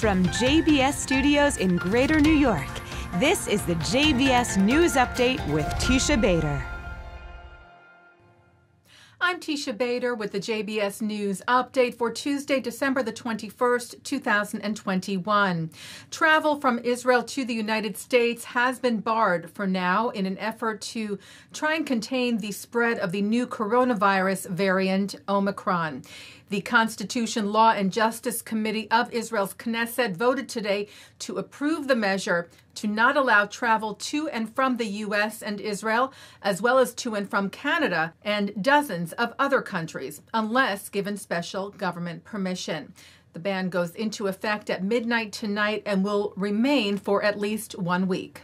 From JBS Studios in Greater New York, this is the JBS News Update with Teisha Bader. I'm Teisha Bader with the JBS News update for Tuesday, December the 21st, 2021. Travel from Israel to the United States has been barred for now in an effort to try and contain the spread of the new coronavirus variant Omicron. The Constitution, Law, and Justice Committee of Israel's Knesset voted today to approve the measure to not allow travel to and from the U.S. and Israel, as well as to and from Canada and dozens of other countries, unless given special government permission. The ban goes into effect at midnight tonight and will remain for at least one week.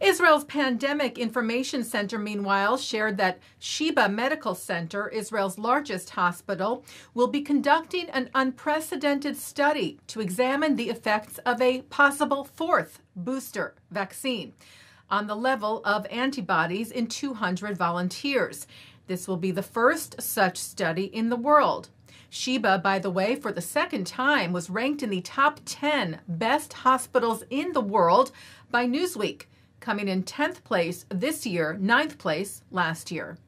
Israel's Pandemic Information Center, meanwhile, shared that Sheba Medical Center, Israel's largest hospital, will be conducting an unprecedented study to examine the effects of a possible fourth booster vaccine on the level of antibodies in 200 volunteers. This will be the first such study in the world. Sheba, by the way, for the second time, was ranked in the top 10 best hospitals in the world by Newsweek coming in 10th place this year, 9th place last year.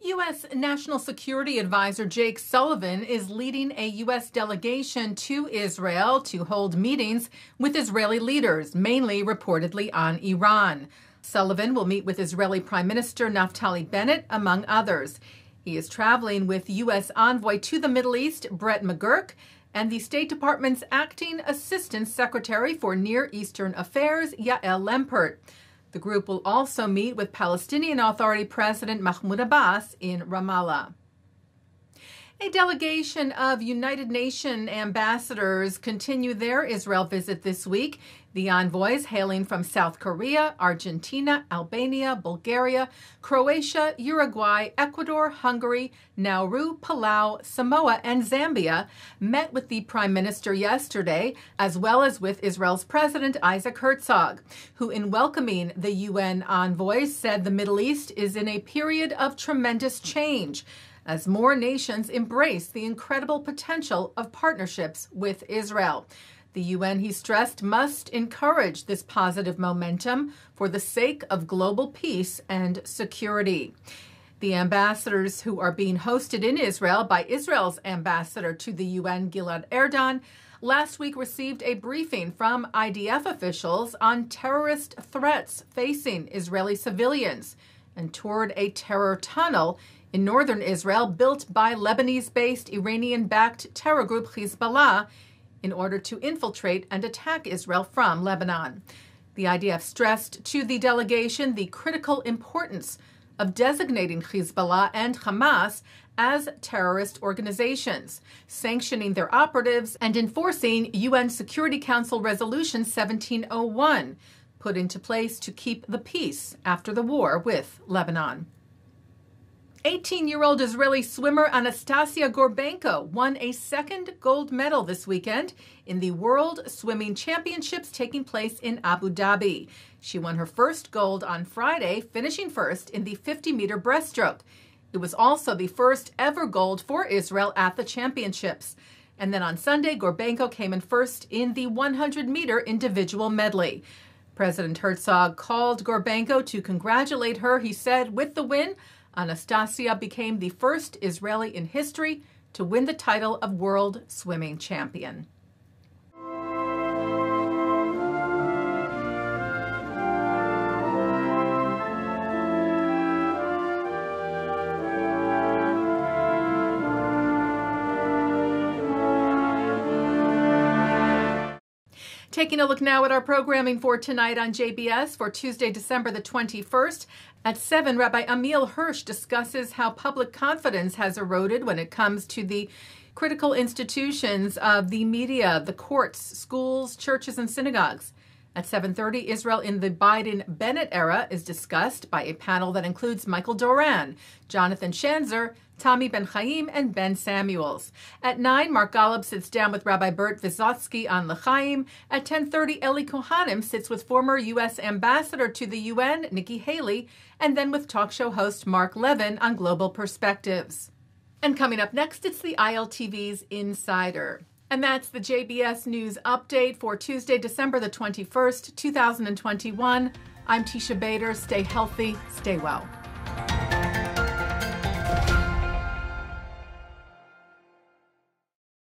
U.S. National Security Advisor Jake Sullivan is leading a U.S. delegation to Israel to hold meetings with Israeli leaders, mainly reportedly on Iran. Sullivan will meet with Israeli Prime Minister Naftali Bennett, among others. He is traveling with U.S. envoy to the Middle East, Brett McGurk, and the State Department's acting Assistant Secretary for Near Eastern Affairs, Yael Lempert. The group will also meet with Palestinian Authority President Mahmoud Abbas in Ramallah. A delegation of United Nations ambassadors continue their Israel visit this week. The envoys hailing from South Korea, Argentina, Albania, Bulgaria, Croatia, Uruguay, Ecuador, Hungary, Nauru, Palau, Samoa, and Zambia met with the Prime Minister yesterday, as well as with Israel's President Isaac Herzog, who, in welcoming the UN envoys, said the Middle East is in a period of tremendous change as more nations embrace the incredible potential of partnerships with Israel. The UN, he stressed, must encourage this positive momentum for the sake of global peace and security. The ambassadors who are being hosted in Israel by Israel's ambassador to the UN, Gilad Erdan, last week received a briefing from IDF officials on terrorist threats facing Israeli civilians and toured a terror tunnel in northern Israel built by Lebanese based Iranian backed terror group Hezbollah in order to infiltrate and attack Israel from Lebanon. The IDF stressed to the delegation the critical importance of designating Hezbollah and Hamas as terrorist organizations, sanctioning their operatives, and enforcing UN Security Council Resolution 1701, put into place to keep the peace after the war with Lebanon. 18 year old Israeli swimmer Anastasia Gorbenko won a second gold medal this weekend in the World Swimming Championships taking place in Abu Dhabi. She won her first gold on Friday, finishing first in the 50 meter breaststroke. It was also the first ever gold for Israel at the championships. And then on Sunday, Gorbenko came in first in the 100 meter individual medley. President Herzog called Gorbenko to congratulate her. He said, with the win, Anastasia became the first Israeli in history to win the title of World Swimming Champion. Taking a look now at our programming for tonight on JBS for Tuesday, December the 21st. At 7, Rabbi Ammiel Hirsch discusses how public confidence has eroded when it comes to the critical institutions of the media, the courts, schools, churches, and synagogues. At 7:30, Israel in the Biden-Bennett era is discussed by a panel that includes Michael Doran, Jonathan Schanzer, Tammy Ben Haim, and Ben Samuels. At 9, Mark Golub sits down with Rabbi Burt Visotzky on L'chaim. At 10.30, Ellie Cohanim sits with former U.S. Ambassador to the UN, Nikki Haley, and then with talk show host Mark Levin on Global Perspectives. And coming up next, it's the ILTV's Insider. And that's the JBS News update for Tuesday, December the 21st, 2021. I'm Teisha Bader. Stay healthy, stay well.